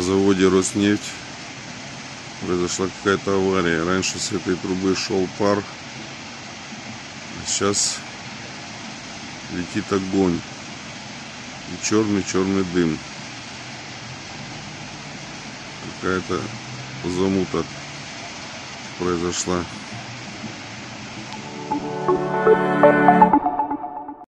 на заводе Роснефть произошла какая-то авария. Раньше с этой трубы шел пар, а сейчас летит огонь и черный-черный дым. Какая-то замута произошла.